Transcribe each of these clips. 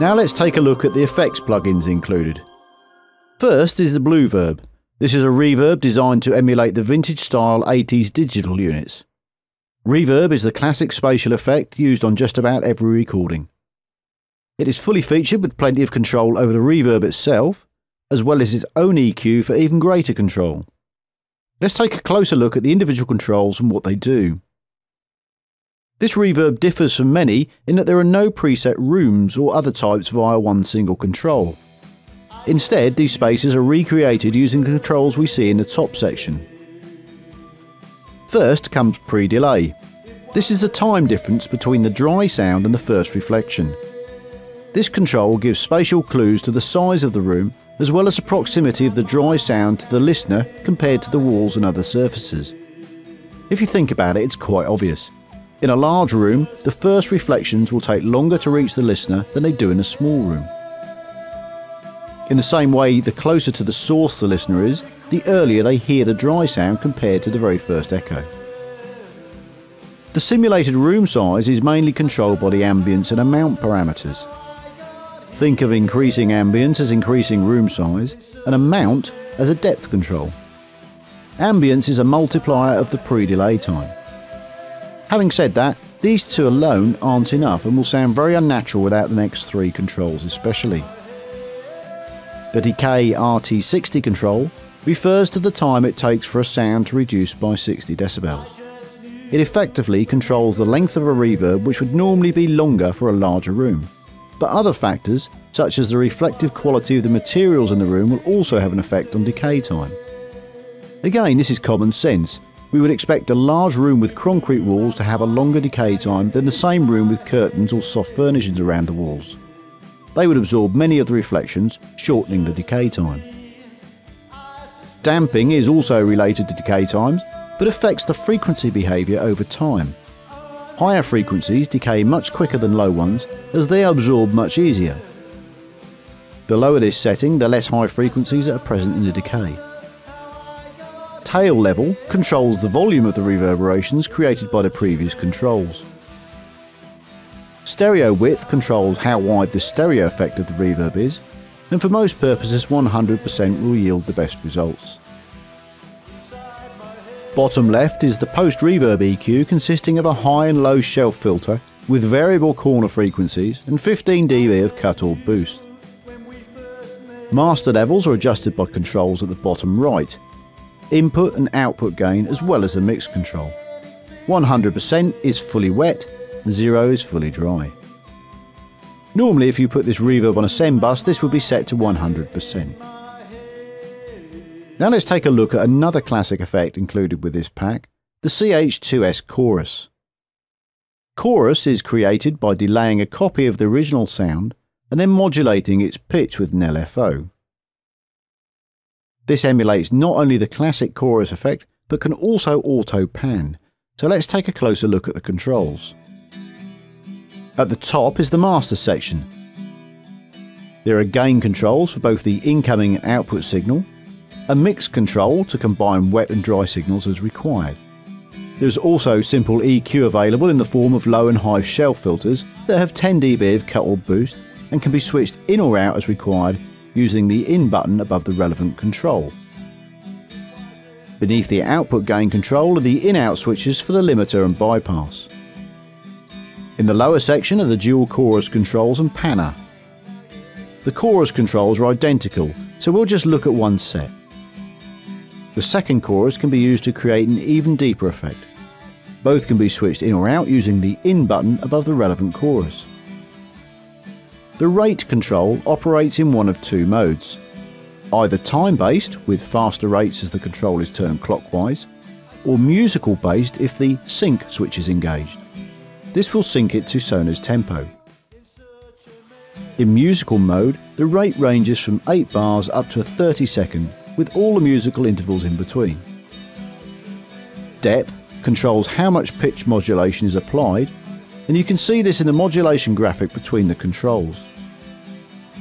Now let's take a look at the effects plugins included. First is the Blueverb. This is a reverb designed to emulate the vintage style 80s digital units. Reverb is the classic spatial effect used on just about every recording. It is fully featured with plenty of control over the reverb itself, as well as its own EQ for even greater control. Let's take a closer look at the individual controls and what they do. This reverb differs from many in that there are no preset rooms or other types via one single control. Instead, these spaces are recreated using the controls we see in the top section. First comes pre-delay. This is the time difference between the dry sound and the first reflection. This control gives spatial clues to the size of the room as well as the proximity of the dry sound to the listener compared to the walls and other surfaces. If you think about it, it's quite obvious. In a large room, the first reflections will take longer to reach the listener than they do in a small room. In the same way, the closer to the source the listener is, the earlier they hear the dry sound compared to the very first echo. The simulated room size is mainly controlled by the ambience and amount parameters. Think of increasing ambience as increasing room size, and amount as a depth control. Ambience is a multiplier of the pre-delay time. Having said that, these two alone aren't enough and will sound very unnatural without the next three controls especially. The Decay RT60 control refers to the time it takes for a sound to reduce by 60 decibels. It effectively controls the length of a reverb which would normally be longer for a larger room. But other factors, such as the reflective quality of the materials in the room, will also have an effect on decay time. Again, this is common sense. We would expect a large room with concrete walls to have a longer decay time than the same room with curtains or soft furnishings around the walls. They would absorb many of the reflections, shortening the decay time. Damping is also related to decay times, but affects the frequency behaviour over time. Higher frequencies decay much quicker than low ones, as they absorb much easier. The lower this setting, the less high frequencies that are present in the decay. Tail level controls the volume of the reverberations created by the previous controls. Stereo width controls how wide the stereo effect of the reverb is, and for most purposes 100% will yield the best results. Bottom left is the post-reverb EQ consisting of a high and low shelf filter with variable corner frequencies and 15 dB of cut or boost. Master levels are adjusted by controls at the bottom right, input and output gain as well as a mix control. 100% is fully wet, 0 is fully dry. Normally if you put this reverb on a send bus this would be set to 100%. Now let's take a look at another classic effect included with this pack, the CH2S chorus. Chorus is created by delaying a copy of the original sound and then modulating its pitch with an LFO. This emulates not only the classic chorus effect, but can also auto pan. So let's take a closer look at the controls. At the top is the master section. There are gain controls for both the incoming and output signal, a mix control to combine wet and dry signals as required. There is also simple EQ available in the form of low and high shelf filters that have 10 dB of cut or boost and can be switched in or out as required using the in button above the relevant control. Beneath the output gain control are the in-out switches for the limiter and bypass. In the lower section are the dual chorus controls and panner. The chorus controls are identical, so we'll just look at one set. The second chorus can be used to create an even deeper effect. Both can be switched in or out using the in button above the relevant chorus. The rate control operates in one of two modes. Either time based, with faster rates as the control is turned clockwise, or musical based if the sync switch is engaged. This will sync it to Sonar's tempo. In musical mode, the rate ranges from 8 bars up to a 30 second, with all the musical intervals in between. Depth controls how much pitch modulation is applied, and you can see this in the modulation graphic between the controls.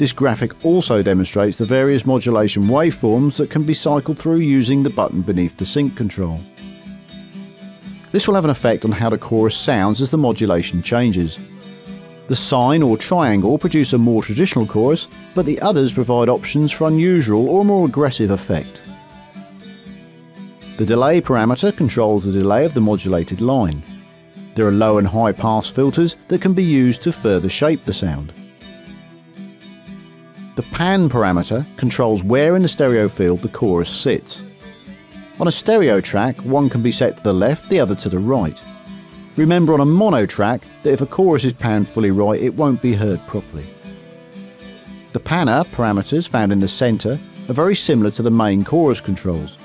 This graphic also demonstrates the various modulation waveforms that can be cycled through using the button beneath the sync control. This will have an effect on how the chorus sounds as the modulation changes. The sine or triangle produce a more traditional chorus, but the others provide options for unusual or more aggressive effect. The delay parameter controls the delay of the modulated line. There are low and high pass filters that can be used to further shape the sound. The pan parameter controls where in the stereo field the chorus sits. On a stereo track, one can be set to the left, the other to the right. Remember on a mono track that if a chorus is panned fully right, it won't be heard properly. The panner parameters found in the centre are very similar to the main chorus controls.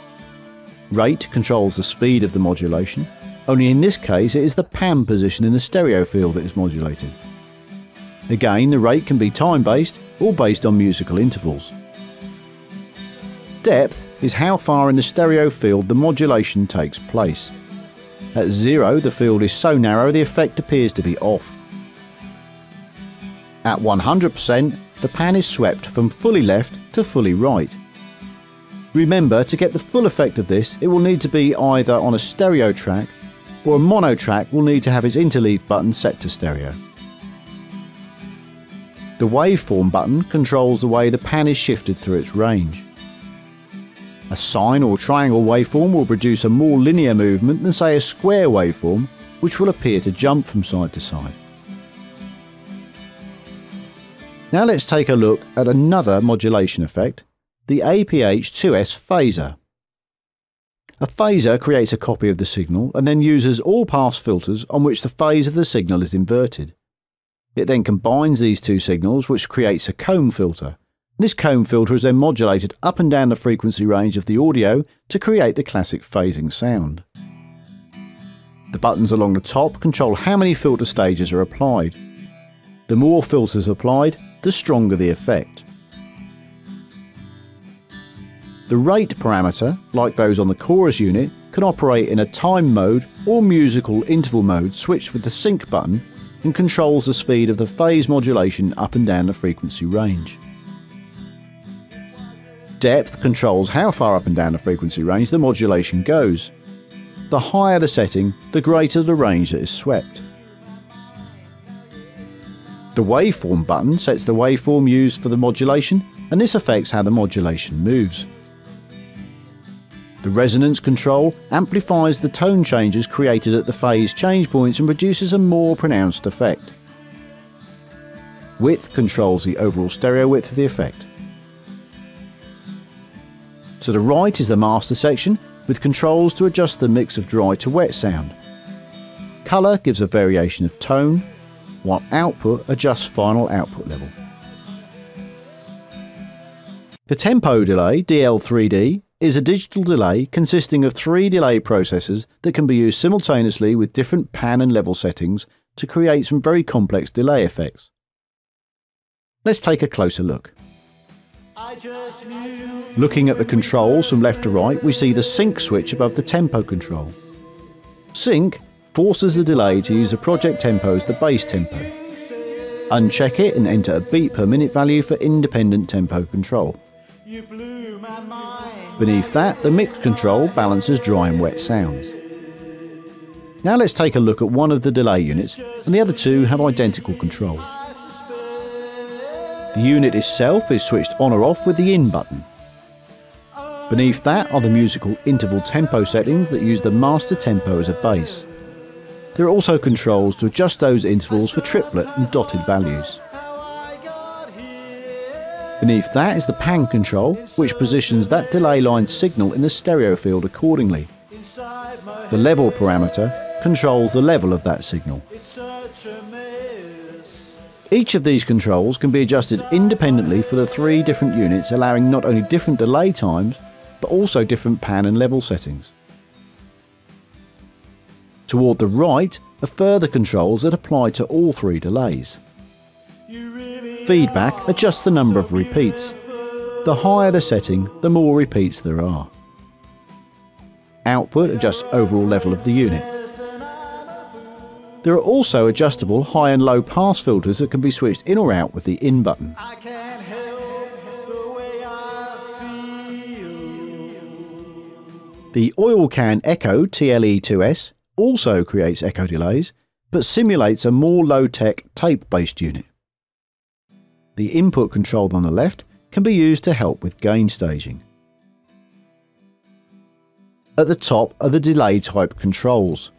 Rate controls the speed of the modulation, only in this case it is the pan position in the stereo field that is modulated. Again, the rate can be time based or based on musical intervals. Depth is how far in the stereo field the modulation takes place. At zero, the field is so narrow the effect appears to be off. At 100%, the pan is swept from fully left to fully right. Remember, to get the full effect of this, it will need to be either on a stereo track or a mono track will need to have its interleave button set to stereo. The waveform button controls the way the pan is shifted through its range. A sine or triangle waveform will produce a more linear movement than say a square waveform which will appear to jump from side to side. Now let's take a look at another modulation effect, the APH2S phaser. A phaser creates a copy of the signal and then uses all pass filters on which the phase of the signal is inverted. It then combines these two signals, which creates a comb filter. This comb filter is then modulated up and down the frequency range of the audio to create the classic phasing sound. The buttons along the top control how many filter stages are applied. The more filters applied, the stronger the effect. The rate parameter, like those on the chorus unit, can operate in a time mode or musical interval mode switched with the sync button and controls the speed of the phase modulation up and down the frequency range. Depth controls how far up and down the frequency range the modulation goes. The higher the setting, the greater the range that is swept. The waveform button sets the waveform used for the modulation and this affects how the modulation moves. The resonance control amplifies the tone changes created at the phase change points and produces a more pronounced effect. Width controls the overall stereo width of the effect. To the right is the master section with controls to adjust the mix of dry to wet sound. Colour gives a variation of tone, while output adjusts final output level. The tempo delay, DL3D, is a digital delay consisting of three delay processors that can be used simultaneously with different pan and level settings to create some very complex delay effects. Let's take a closer look. Looking at the controls from left to right, we see the sync switch above the tempo control. Sync forces the delay to use the project tempo as the base tempo. Uncheck it and enter a beat per minute value for independent tempo control. Beneath that, the mix control balances dry and wet sounds. Now let's take a look at one of the delay units, and the other two have identical control. The unit itself is switched on or off with the in button. Beneath that are the musical interval tempo settings that use the master tempo as a base. There are also controls to adjust those intervals for triplet and dotted values. Beneath that is the pan control, which positions that delay line signal in the stereo field accordingly. The level parameter controls the level of that signal. Each of these controls can be adjusted independently for the three different units allowing not only different delay times, but also different pan and level settings. Toward the right are further controls that apply to all three delays. Feedback adjusts the number of repeats. The higher the setting, the more repeats there are. Output adjusts overall level of the unit. There are also adjustable high and low pass filters that can be switched in or out with the in button. The Oil Can Echo TLE2S also creates echo delays but simulates a more low-tech tape-based unit. The input control on the left can be used to help with gain staging. At the top are the delay type controls.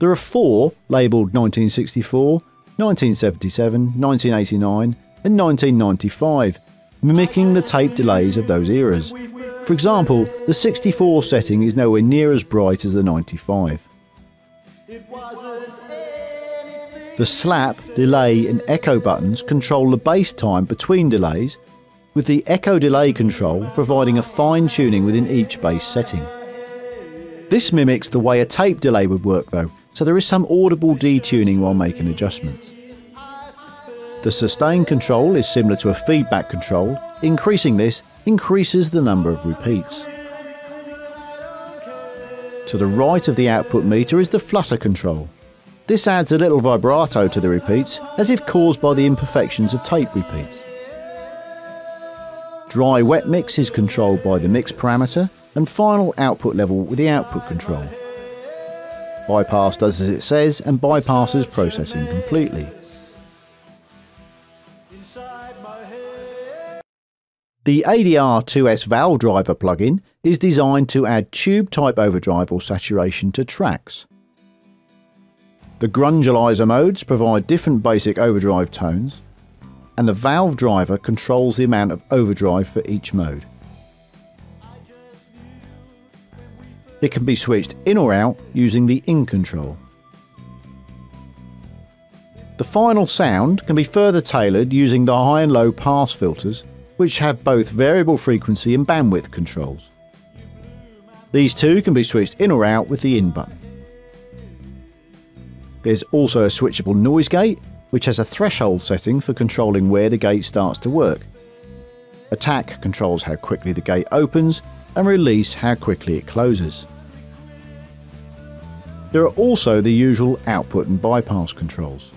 There are four labelled 1964, 1977, 1989 and 1995, mimicking the tape delays of those eras. For example, the 64 setting is nowhere near as bright as the 95. The slap, delay and echo buttons control the base time between delays, with the echo delay control providing a fine tuning within each base setting. This mimics the way a tape delay would work though, so there is some audible detuning while making adjustments. The sustain control is similar to a feedback control, increasing this increases the number of repeats. To the right of the output meter is the flutter control, this adds a little vibrato to the repeats, as if caused by the imperfections of tape repeats. Dry wet mix is controlled by the mix parameter and final output level with the output control. Bypass does as it says and bypasses processing completely. The ADR2S valve driver plugin is designed to add tube type overdrive or saturation to tracks. The grungealizer modes provide different basic overdrive tones, and the valve driver controls the amount of overdrive for each mode. It can be switched in or out using the in control. The final sound can be further tailored using the high and low pass filters, which have both variable frequency and bandwidth controls. These two can be switched in or out with the in button. There's also a switchable noise gate, which has a threshold setting for controlling where the gate starts to work. Attack controls how quickly the gate opens, and release how quickly it closes. There are also the usual output and bypass controls.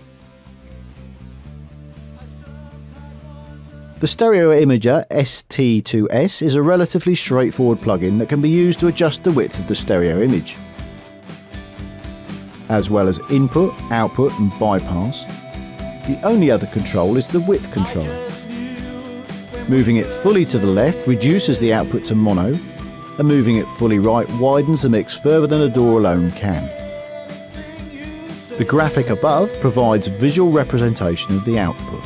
The Stereo Imager ST2S is a relatively straightforward plugin that can be used to adjust the width of the stereo image as well as input, output and bypass. The only other control is the width control. Moving it fully to the left reduces the output to mono, and moving it fully right widens the mix further than a DAW alone can. The graphic above provides visual representation of the output.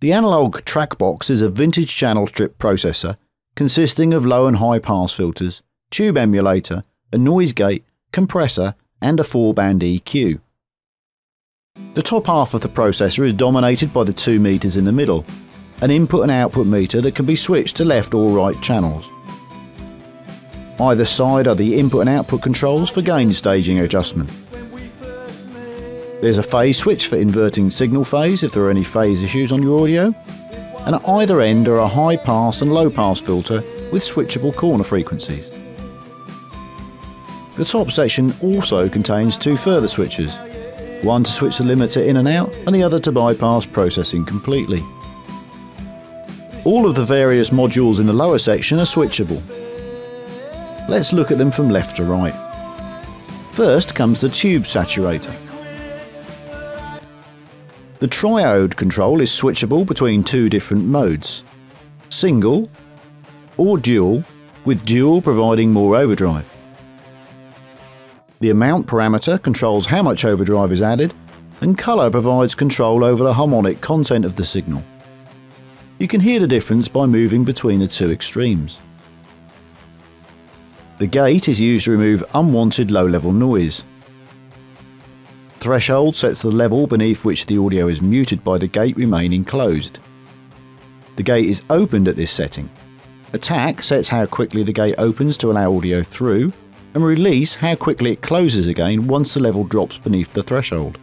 The analog track box is a vintage channel strip processor consisting of low and high pass filters, tube emulator, a noise gate, compressor, and a 4 band EQ. The top half of the processor is dominated by the two meters in the middle, an input and output meter that can be switched to left or right channels. Either side are the input and output controls for gain staging adjustment. There's a phase switch for inverting signal phase if there are any phase issues on your audio, and at either end are a high pass and low pass filter with switchable corner frequencies. The top section also contains two further switches, one to switch the limiter in and out and the other to bypass processing completely. All of the various modules in the lower section are switchable. Let's look at them from left to right. First comes the tube saturator. The triode control is switchable between two different modes single or dual, with dual providing more overdrive. The amount parameter controls how much overdrive is added, and colour provides control over the harmonic content of the signal. You can hear the difference by moving between the two extremes. The gate is used to remove unwanted low-level noise. Threshold sets the level beneath which the audio is muted by the gate remaining closed. The gate is opened at this setting. Attack sets how quickly the gate opens to allow audio through, and release how quickly it closes again once the level drops beneath the threshold.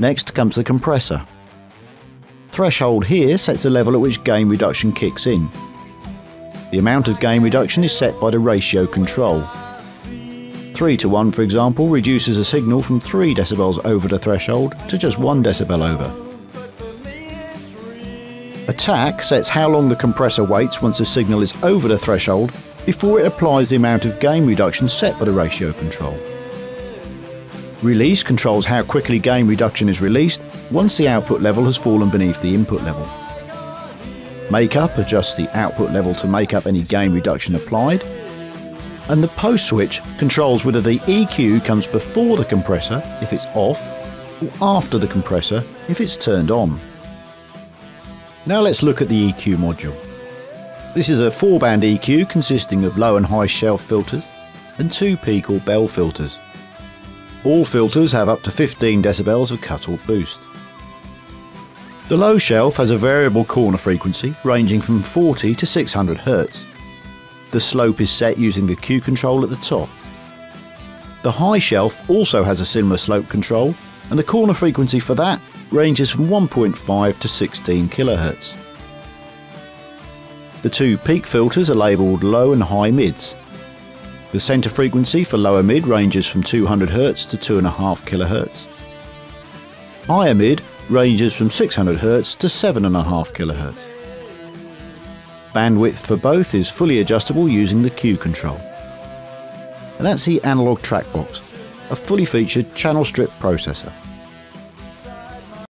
Next comes the compressor. Threshold here sets the level at which gain reduction kicks in. The amount of gain reduction is set by the ratio control, 3 to 1 for example reduces a signal from 3 decibels over the threshold to just 1 decibel over. Attack sets how long the compressor waits once the signal is over the threshold before it applies the amount of gain reduction set by the ratio control. Release controls how quickly gain reduction is released once the output level has fallen beneath the input level. Makeup adjusts the output level to make up any gain reduction applied. And the post switch controls whether the EQ comes before the compressor if it's off or after the compressor if it's turned on. Now let's look at the EQ module. This is a 4-band EQ consisting of low and high shelf filters and two peak or bell filters. All filters have up to 15 decibels of cut or boost. The low shelf has a variable corner frequency ranging from 40 to 600 Hz. The slope is set using the Q control at the top. The high shelf also has a similar slope control and the corner frequency for that ranges from 1.5 to 16 kHz. The two peak filters are labelled low and high mids. The centre frequency for lower mid ranges from 200 Hz to 2.5 kHz. Higher mid ranges from 600 Hz to 7.5 kHz. Bandwidth for both is fully adjustable using the Q control. And that's the analog track box, a fully featured channel strip processor.